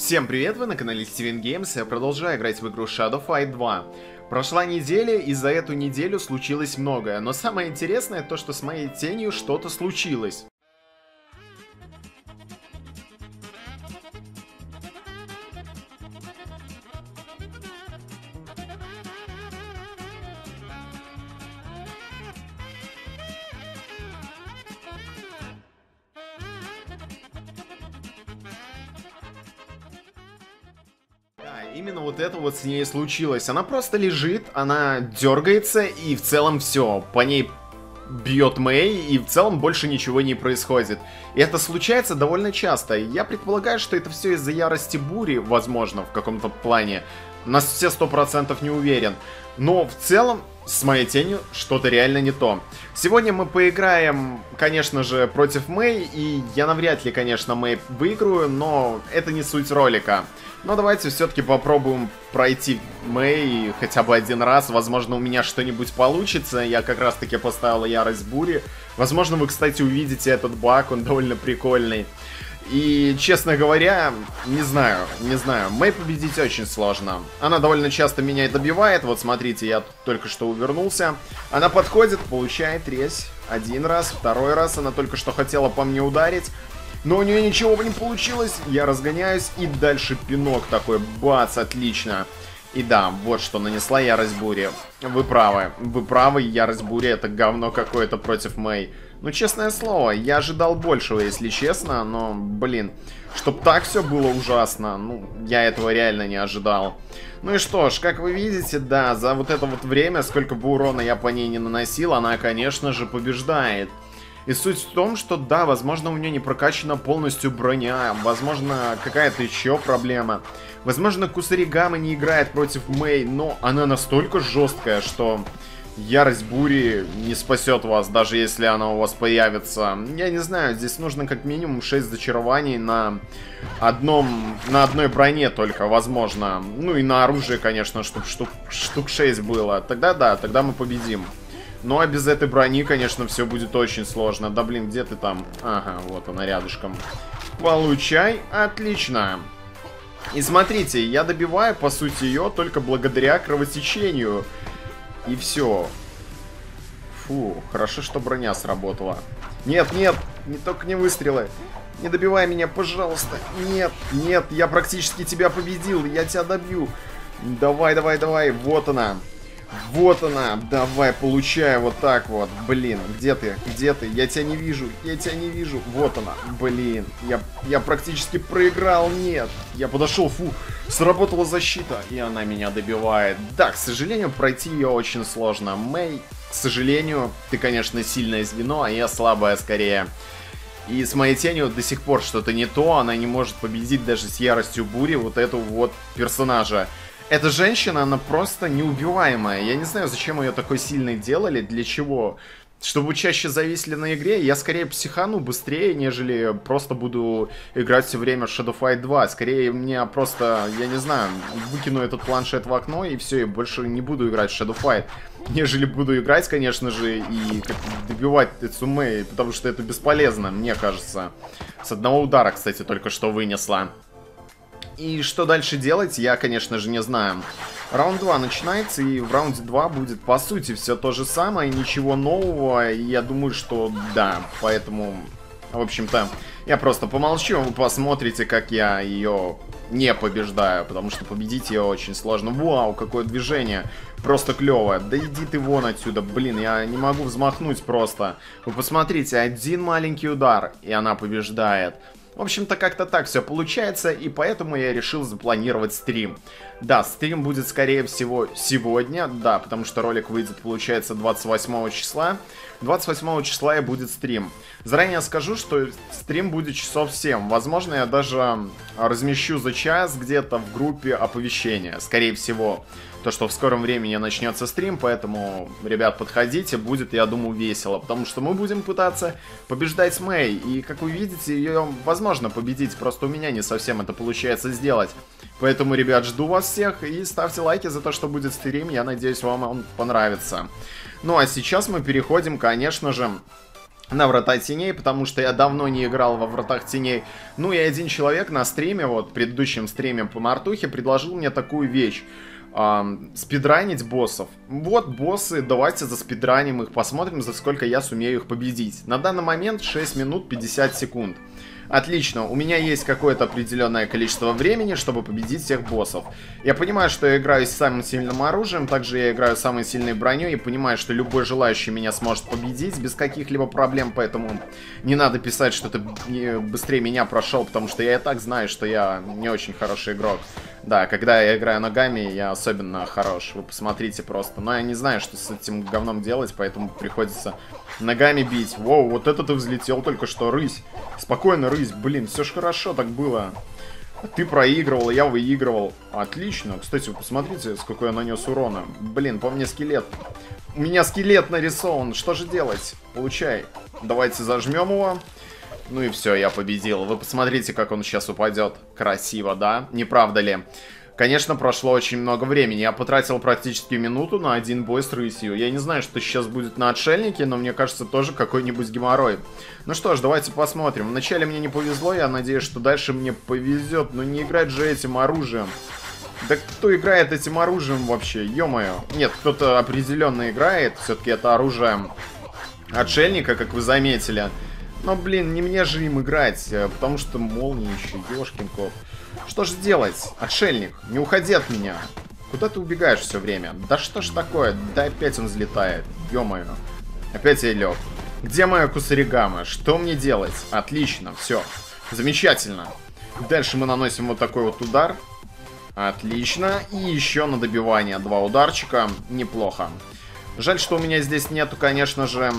Всем привет, вы на канале Steven Games, я продолжаю играть в игру Shadow Fight 2. Прошла неделя, и за эту неделю случилось многое, но самое интересное то, что с моей тенью что-то случилось. Именно вот это вот с ней случилось. Она просто лежит, она дергается, и в целом все. По ней бьет Мэй, и в целом больше ничего не происходит. И это случается довольно часто. Я предполагаю, что это все из-за ярости бури, возможно, в каком-то плане. На все сто процентов не уверен. Но в целом с моей тенью что-то реально не то. Сегодня мы поиграем, конечно же, против Мэй, и я навряд ли, конечно, Мэй выиграю, но это не суть ролика. Но давайте все-таки попробуем пройти Мэй хотя бы один раз. Возможно, у меня что-нибудь получится. Я как раз-таки поставил ярость бури. Возможно, вы, кстати, увидите этот баг, он довольно прикольный. И, честно говоря, не знаю, не знаю. Мэй победить очень сложно. Она довольно часто меня добивает. Вот смотрите, я только что увернулся. Она подходит, получает резь. Один раз, второй раз. Она только что хотела по мне ударить. Но у нее ничего не получилось. Я разгоняюсь и дальше пинок такой. Бац, отлично. И да, вот что нанесла ярость бури. Вы правы, вы правы, ярость бури это говно какое-то против Мэй. Ну, честное слово, я ожидал большего, если честно, но, блин, чтоб так все было ужасно, ну, я этого реально не ожидал. Ну и что ж, как вы видите, да, за вот это вот время, сколько бы урона я по ней не наносил, она, конечно же, побеждает. И суть в том, что да, возможно у нее не прокачана полностью броня, возможно какая-то еще проблема. Возможно Кусаригама не играет против Мэй, но она настолько жесткая, что ярость бури не спасет вас, даже если она у вас появится. Я не знаю, здесь нужно как минимум 6 зачарований на одном, на одной броне только, возможно. Ну и на оружие, конечно, штук, штук, штук 6 было. Тогда да, тогда мы победим. Ну а без этой брони, конечно, все будет очень сложно. Да блин, где ты там? Ага, вот она рядышком. Получай. Отлично. И смотрите, я добиваю, по сути, ее только благодаря кровотечению. И все. Фу, хорошо, что броня сработала. Нет, нет, не только не выстрелы. Не добивай меня, пожалуйста. Нет, нет, я практически тебя победил, я тебя добью. Давай, давай, давай, вот она. Вот она, давай, получай вот так вот. Блин, где ты? Где ты? Я тебя не вижу, я тебя не вижу. Вот она, блин. Я, я практически проиграл, нет. Я подошел, фу, сработала защита, и она меня добивает. Да, к сожалению, пройти ее очень сложно. Мэй, к сожалению, ты, конечно, сильное звено, а я слабая скорее. И с моей тенью до сих пор что-то не то, она не может победить даже с яростью бури вот эту вот персонажа. Эта женщина, она просто неубиваемая. Я не знаю, зачем ее такой сильной делали, для чего. Чтобы чаще зависели на игре, я скорее психану быстрее, нежели просто буду играть все время Shadow Fight 2. Скорее мне просто, я не знаю, выкину этот планшет в окно и все, и больше не буду играть в Shadow Fight. Нежели буду играть, конечно же, и добивать Эцумэй, потому что это бесполезно, мне кажется. С одного удара, кстати, только что вынесла. И что дальше делать, я, конечно же, не знаю. Раунд 2 начинается, и в раунде 2 будет, по сути, все то же самое, ничего нового. И я думаю, что да, поэтому, в общем-то, я просто помолчу, вы посмотрите, как я ее не побеждаю, потому что победить ее очень сложно. Вау, какое движение, просто клевое. Да иди ты вон отсюда, блин, я не могу взмахнуть просто. Вы посмотрите, один маленький удар, и она побеждает. В общем-то, как-то так все получается, и поэтому я решил запланировать стрим. Да, стрим будет, скорее всего, сегодня, да, потому что ролик выйдет, получается, 28 числа. 28 числа и будет стрим. Заранее скажу, что стрим будет часов 7. Возможно, я даже размещу за час где-то в группе оповещения, скорее всего то, что в скором времени начнется стрим, поэтому, ребят, подходите, будет, я думаю, весело, потому что мы будем пытаться побеждать Мэй, и, как вы видите, ее возможно победить, просто у меня не совсем это получается сделать. Поэтому, ребят, жду вас всех, и ставьте лайки за то, что будет стрим, я надеюсь, вам он понравится. Ну, а сейчас мы переходим, конечно же, на Врата Теней, потому что я давно не играл во Вратах Теней. Ну и один человек на стриме, вот, предыдущем стриме по Мартухе, предложил мне такую вещь. Эм, спидранить боссов. Вот боссы, давайте за спидраним их, посмотрим, за сколько я сумею их победить. На данный момент 6 минут 50 секунд. Отлично, у меня есть какое-то определенное количество времени, чтобы победить всех боссов. Я понимаю, что я играю с самым сильным оружием, также я играю с самой сильной броней и понимаю, что любой желающий меня сможет победить без каких-либо проблем, поэтому не надо писать, что ты быстрее меня прошел, потому что я и так знаю, что я не очень хороший игрок. Да, когда я играю ногами, я особенно хорош. Вы посмотрите просто. Но я не знаю, что с этим говном делать, поэтому приходится ногами бить. Воу, вот это ты взлетел только что, рысь. Спокойно, рысь, блин, все ж хорошо так было. Ты проигрывал, я выигрывал. Отлично. Кстати, вы посмотрите, сколько я нанес урона. Блин, по мне скелет. У меня скелет нарисован. Что же делать? Получай. Давайте зажмем его. Ну и все, я победил. Вы посмотрите, как он сейчас упадет. Красиво, да? Не правда ли? Конечно, прошло очень много времени. Я потратил практически минуту на один бой с рысью. Я не знаю, что сейчас будет на отшельнике, но мне кажется, тоже какой-нибудь геморрой. Ну что ж, давайте посмотрим. Вначале мне не повезло, я надеюсь, что дальше мне повезет. Но не играть же этим оружием. Да кто играет этим оружием вообще? Ё-моё. Нет, кто-то определенно играет. Все-таки это оружие отшельника, как вы заметили. Но, блин, не мне же им играть, э, потому что молния еще, ёшкин кот. Что же делать? Отшельник, не уходи от меня. Куда ты убегаешь все время? Да что ж такое? Да опять он взлетает. Ё-моё. Опять я лег. Где моя кусаригама? Что мне делать? Отлично, все. Замечательно. Дальше мы наносим вот такой вот удар. Отлично. И еще на добивание два ударчика. Неплохо. Жаль, что у меня здесь нету, конечно же,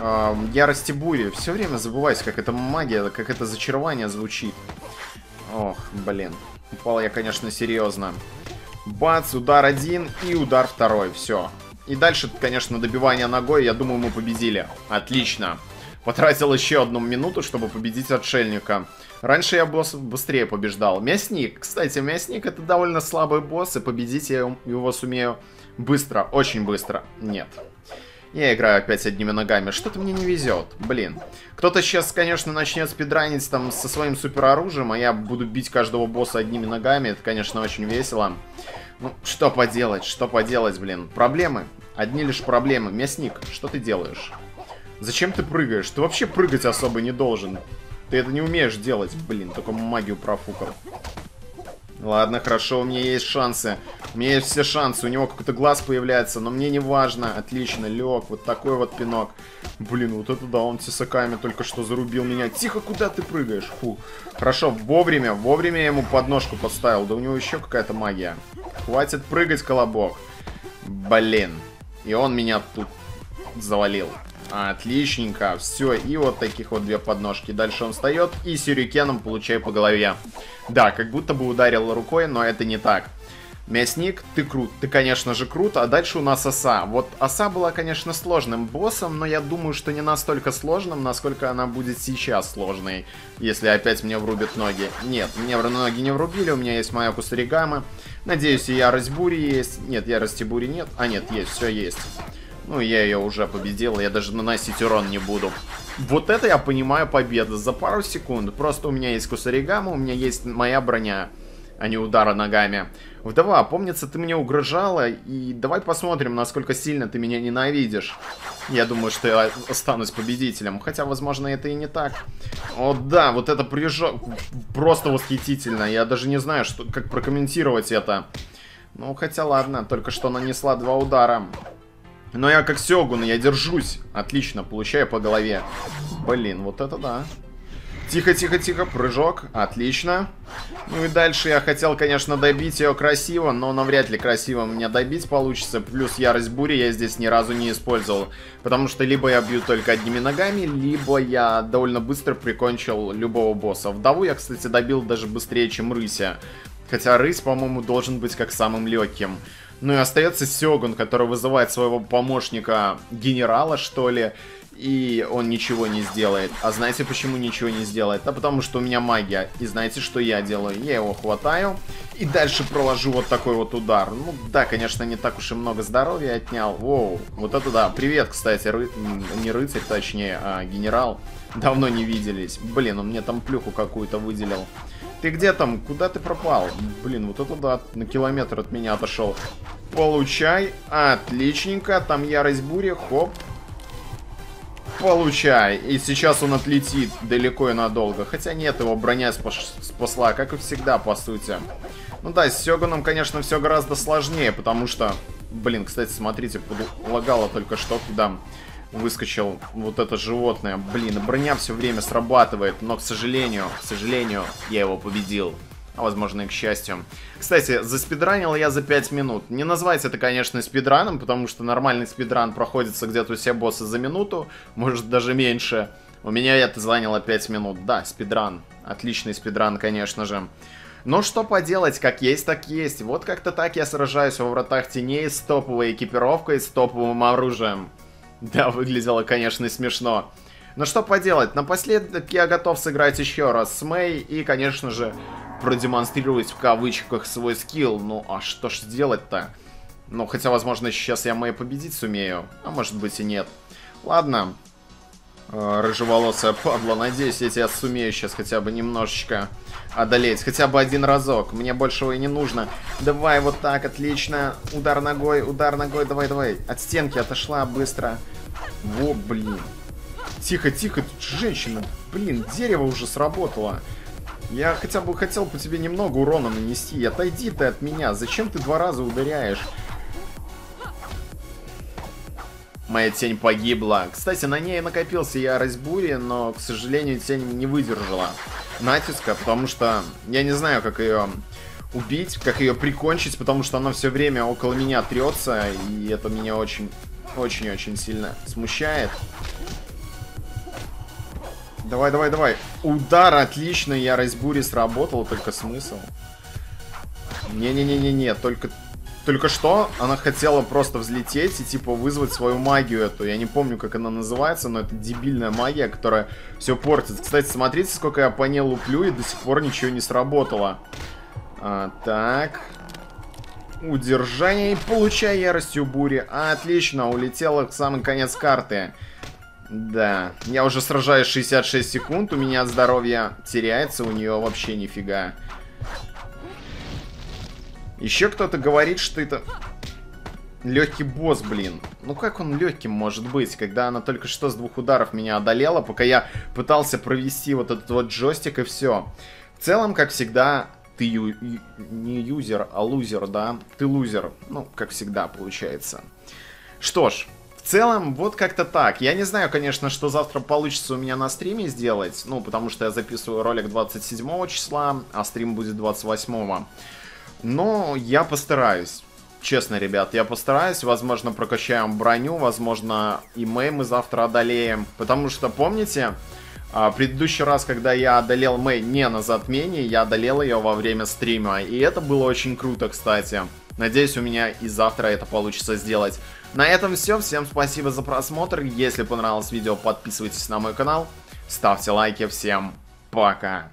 э, ярости бури. Все время забываюсь, как это магия, как это зачарование звучит. Ох, блин. Упал я, конечно, серьезно. Бац, удар один и удар второй. Все. И дальше, конечно, добивание ногой. Я думаю, мы победили. Отлично. Потратил еще одну минуту, чтобы победить отшельника. Раньше я босс быстрее побеждал. Мясник. Кстати, мясник это довольно слабый босс, и победить я его сумею быстро, очень быстро. Нет. Я играю опять одними ногами. Что-то мне не везет. Блин. Кто-то сейчас, конечно, начнет спидранить там со своим супероружием, а я буду бить каждого босса одними ногами. Это, конечно, очень весело. Ну, что поделать, что поделать, блин. Проблемы. Одни лишь проблемы. Мясник, что ты делаешь? Зачем ты прыгаешь? Ты вообще прыгать особо не должен. Ты это не умеешь делать, блин. Только магию профукал. Ладно, хорошо, у меня есть шансы. У меня есть все шансы. У него какой-то глаз появляется, но мне не важно. Отлично, лег. Вот такой вот пинок. Блин, вот это да, он тесаками только что зарубил меня. Тихо, куда ты прыгаешь? Фу. Хорошо, вовремя, вовремя я ему подножку подставил. Да у него еще какая-то магия. Хватит прыгать, колобок. Блин. И он меня тут завалил. Отличненько. Все, и вот таких вот две подножки. Дальше он встает и сюрикеном получаю по голове. Да, как будто бы ударил рукой, но это не так. Мясник, ты крут. Ты, конечно же, крут. А дальше у нас оса. Вот оса была, конечно, сложным боссом, но я думаю, что не настолько сложным, насколько она будет сейчас сложной, если опять мне врубят ноги. Нет, мне ноги не врубили, у меня есть моя кусаригама. Надеюсь, и ярость бури есть. Нет, ярости бури нет. А, нет, есть, все есть. Ну, я ее уже победил, я даже наносить урон не буду. Вот это я понимаю победа за пару секунд. Просто у меня есть кусаригама, у меня есть моя броня, а не удара ногами. Вдова, помнится, ты мне угрожала, и давай посмотрим, насколько сильно ты меня ненавидишь. Я думаю, что я останусь победителем, хотя, возможно, это и не так. О, да, вот это прыжок просто восхитительно. Я даже не знаю, что, как прокомментировать это. Ну, хотя ладно, только что нанесла два удара. Но я как Сёгун, я держусь. Отлично, получаю по голове. Блин, вот это да. Тихо, тихо, тихо, прыжок. Отлично. Ну и дальше я хотел, конечно, добить ее красиво, но навряд ли красиво меня добить получится. Плюс ярость бури я здесь ни разу не использовал. Потому что либо я бью только одними ногами, либо я довольно быстро прикончил любого босса. Вдову я, кстати, добил даже быстрее, чем рыся. Хотя рысь, по-моему, должен быть как самым легким. Ну и остается Сёгун, который вызывает своего помощника генерала, что ли, и он ничего не сделает. А знаете, почему ничего не сделает? А потому что у меня магия. И знаете, что я делаю? Я его хватаю И дальше проложу вот такой вот удар. Ну, да, конечно, не так уж и много здоровья отнял. Воу, вот это да. Привет, кстати, ры... не рыцарь, точнее, а генерал. Давно не виделись. Блин, он мне там плюху какую-то выделил. Ты где там? Куда ты пропал? Блин, вот это да, на километр от меня отошел. Получай. Отличненько. Там ярость бури. Хоп. Получай. И сейчас он отлетит далеко и надолго. Хотя нет, его броня спасла, как и всегда, по сути. Ну да, с Сёганом, конечно, все гораздо сложнее, потому что... Блин, кстати, смотрите, лагало только что, куда выскочил вот это животное. Блин, броня все время срабатывает, но, к сожалению, к сожалению, я его победил. А возможно и к счастью. Кстати, заспидранил я за 5 минут. Не назвать это, конечно, спидраном, потому что нормальный спидран проходится где-то у все боссы за минуту, может даже меньше. У меня это заняло 5 минут. Да, спидран. Отличный спидран, конечно же. Но что поделать, как есть, так есть. Вот как-то так я сражаюсь во вратах теней с топовой экипировкой, с топовым оружием. Да, выглядело, конечно, смешно. Но что поделать, напоследок я готов сыграть еще раз с Мэй и, конечно же, продемонстрировать в кавычках свой скилл. Ну, а что ж сделать-то? Ну, хотя, возможно, сейчас я Мэй победить сумею, а может быть и нет. Ладно, рыжеволосая падла, надеюсь, я тебя сумею сейчас хотя бы немножечко одолеть. Хотя бы один разок. Мне большего и не нужно. Давай вот так, отлично. Удар ногой, удар ногой, давай, давай. От стенки отошла быстро. Во, блин. Тихо, тихо, тут женщина. Блин, дерево уже сработало. Я хотя бы хотел по тебе немного урона нанести. Отойди ты от меня. Зачем ты два раза ударяешь? Моя тень погибла. Кстати, на ней накопился ярость бури, но, к сожалению, тень не выдержала натиска, потому что я не знаю, как ее убить, как ее прикончить, потому что она все время около меня трется, и это меня очень, очень-очень сильно смущает. Давай, давай, давай. Удар, отлично, ярость бури сработал, только смысл. Не-не-не-не-не, только только что она хотела просто взлететь и, типа, вызвать свою магию эту. Я не помню, как она называется, но это дебильная магия, которая все портит. Кстати, смотрите, сколько я по ней луплю, и до сих пор ничего не сработало. А, так. Удержание и получай яростью бури. А, отлично, улетела в самый конец карты. Да, я уже сражаюсь 66 секунд, у меня здоровье теряется, у нее вообще нифига. Еще кто-то говорит, что это легкий босс, блин. Ну как он легким может быть, когда она только что с двух ударов меня одолела, пока я пытался провести вот этот вот джойстик и все. В целом, как всегда, ты ю не юзер, а лузер, да? Ты лузер. Ну, как всегда, получается. Что ж, в целом, вот как-то так. Я не знаю, конечно, что завтра получится у меня на стриме сделать. Ну, потому что я записываю ролик 27 числа, а стрим будет 28. -го. Но я постараюсь. Честно, ребят, я постараюсь. Возможно, прокачаем броню. Возможно, и Мэй мы завтра одолеем. Потому что, помните, а, предыдущий раз, когда я одолел Мэй не на затмении, я одолел ее во время стрима. И это было очень круто, кстати. Надеюсь, у меня и завтра это получится сделать. На этом все. Всем спасибо за просмотр. Если понравилось видео, подписывайтесь на мой канал. Ставьте лайки. Всем пока.